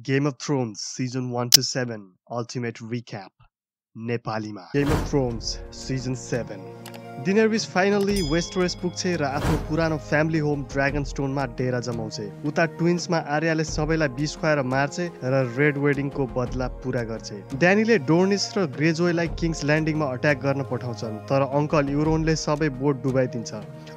Game of Thrones Season 1 to 7 Ultimate Recap Nepalima Game of Thrones Season 7 Daenerys finally Westeros पुग्छे र आफ्नो पुरानो family home dragon स्टोनमा डेरा जमाउँछे। उता ट्विन्समा आर्याले सबैलाई बिस खुवाएर मार्छे र रेड वेडिङको बदला पुरा गर्छे। ड्यानीले डोर्निस र ग्रेजोयलाई किङ्स ल्यान्डिङमा अट्याक गर्न पठाउँछन् तर अङ्कल युरोनले सबै बोट डुबाइदिन्छ।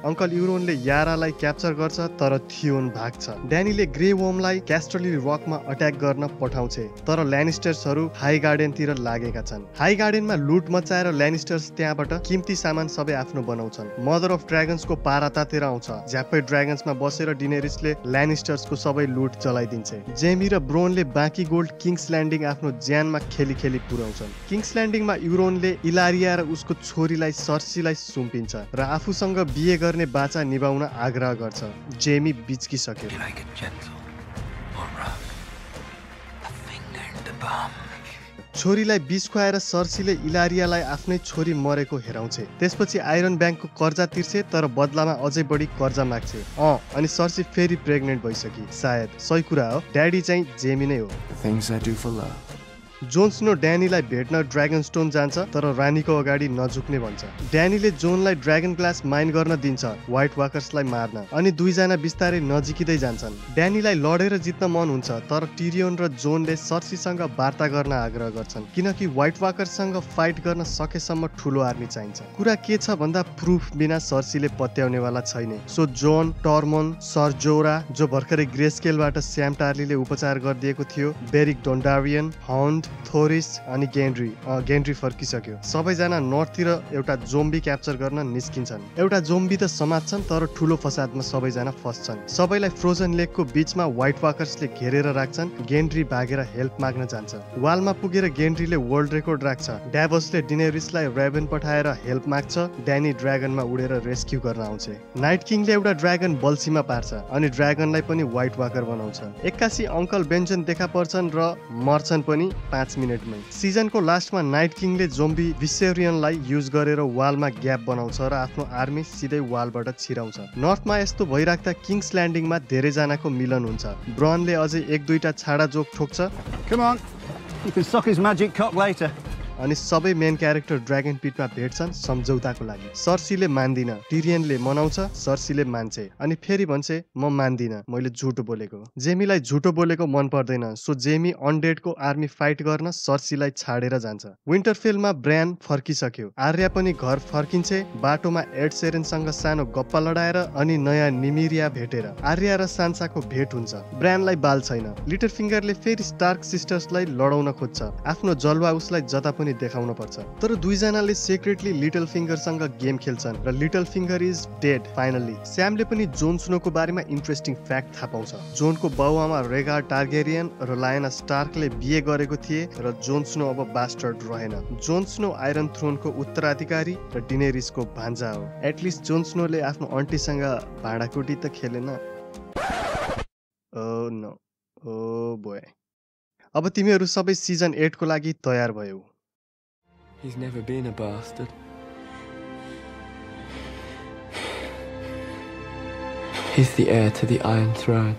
अङ्कल युरोनले यारालाई क्याप्चर गर्छ तर थियोन भाग्छ। ड्यानीले ग्रे वोमलाई क्यास्ट्रली रकमा अट्याक गर्न पठाउँछे तर ल्यानिस्टर्सहरू हाई गार्डनतिर लागेका छन्। हाई गार्डनमा लुट मचाएर ल्यानिस्टर्स त्यहाँबाट किम्ती सामान सबै आफ्नो बनाउँछन्। मदर अफ ड्रागन्सको पारा तातेर आउँछ झ्यापै ड्रागन्समा बसेर डिनेरिसले ल्यानिस्टर्सको सबै लुट चलाइदिन्छ। जेमी र ब्रोनले बाँकी गोल्ड किङ्स ल्यान्डिङ आफ्नो ज्यानमा खेली खेली पुर्याउँछन्। किङ्स ल्यान्डिङमा युरोनले इलारिया र उसको छोरीलाई सर्सीलाई सुम्पिन्छ र आफूसँग बिहे गर्ने बाचा निभाउन आग्रह गर्छ। जेमी बिच्किसक्यो। छोरीलाई बिस खुवाएर सर्सीले इलारियालाई आफ्नै छोरी मरेको हेराउँछे। त्यसपछि आइरन ब्याङ्कको कर्जा तिर्छे तर बदलामा अझै बढी कर्जा माग्छे। अँ अनि सर्सी फेरि प्रेग्नेन्ट भइसके सायद। सही कुरा हो। ड्याडी चाहिँ जेमी नै हो जोन्सनो ड्यानीलाई भेट्न ड्रागन स्टोन जान्छ तर रानीको अगाडि नझुक्ने भन्छ। ड्यानीले जोनलाई ड्रागन ग्लास माइन गर्न दिन्छ व्हाइट वाकर्सलाई मार्न अनि दुईजना बिस्तारै नजिकिँदै जान्छन्। ड्यानीलाई लडेर जित्न मन हुन्छ तर टिरियोन र जोनले सर्सीसँग वार्ता गर्न आग्रह गर्छन् किनकि व्हाइट वाकरसँग फाइट गर्न सकेसम्म ठुलो आर्मी चाहिन्छ। कुरा के छ भन्दा प्रुफ बिना सर्सीले पत्याउनेवाला छैन। सो जोन टर्मोन सर्जोरा जो भर्खरै ग्रेस्केलबाट स्याम टार्लीले उपचार गरिदिएको थियो बेरिक डोन्डारियन हन्ड थोरिस अनि गेन्ड्री गेन्ड्री फर्किसक्यो। सबैजना नर्थतिर एउटा जोम्बी क्याप्चर गर्न निस्किन्छन्। एउटा जोम्बी त समात्छन् तर ठुलो फसादमा सबैजना फस्छन्। सबैलाई फ्रोजन लेकको बिचमा व्हाइट वाकर्सले घेरेर राख्छन् गेन्ड्री भागेर हेल्प माग्न जान्छ। वालमा पुगेर गेन्ड्रीले वर्ल्ड रेकर्ड राख्छ। ड्याबोसले डिनेरिसलाई रेभेन पठाएर हेल्प माग्छ ड्यानी ड्रागनमा उडेर रेस्क्यु गर्न आउँछ। नाइट किङले एउटा ड्रागन बल्सीमा पार्छ अनि ड्रागनलाई पनि व्हाइट वाकर बनाउँछ। एक्कासी अङ्कल बेन्जन देखा पर्छन् र मर्छन् पनि। पाँच मिनटमै। सिजनको लास्टमा नाइट किङले जोम्बी विसेरियनलाई युज गरेर वालमा ग्याप बनाउँछ र आफ्नो आर्मी सिधै वालबाट छिराउँछ। नर्थमा यस्तो भइराख्दा किङ्स ल्यान्डिङमा धेरैजनाको मिलन हुन्छ। ब्रनले अझै एक दुईटा छाडा जोक ठोक्छ। अनि सबै मेन क्यारेक्टर ड्रागन पिटमा भेट्छन् सम्झौताको लागि। सर्सीले मान्दिन टिरियनले मनाउँछ सर्सीले मान्छे। अनि फेरि भन्छे म मान्दिन मैले झुटो बोलेको। जेमीलाई झुटो बोलेको मन पर्दैन सो जेमी अनडेडको आर्मी फाइट गर्न सर्सीलाई छाडेर जान्छ। विन्टरफेलमा ब्रान्ड फर्किसक्यो। आर्या पनि घर फर्किन्छे बाटोमा एड सेरेनसँग सानो गप्पा लडाएर अनि नयाँ निमिरिया भेटेर। आर्या र सान्साको भेट हुन्छ। ब्रान्डलाई बाल छैन। लिटर फिङ्गरले फेरि स्टार्क सिस्टर्सलाई लडाउन खोज्छ। आफ्नो जलवा उसलाई जता पनि देखाउन पर्छ। तर दुईजनाले सिक्रेटली लिटल फिङ्गरसँग गेम खेल्छन् र little finger is dead finally स्यामले पनि जोन स्नोको बारेमा इन्ट्रेस्टिङ फ्याक्ट थाहा पाउँछ। जोनको बाउआमा रेगा टार्गेरियन र लायना स्टार्कले बिहे गरेको थिए र जोन स्नो अब बास्टर्ड रहेन। जोन स्नो आइरन थ्रोनको उत्तराधिकारी र डिनेरिसको भान्जा हो। एटलिस्ट जोन स्नोले आफ्नो अन्टीसँग भाँडाकुटी त खेलेन। ओ नो ओ अब तिमीहरू सबै सिजन एटको लागि तयार भयौ। He's never been a bastard. He's the heir to the Iron Throne.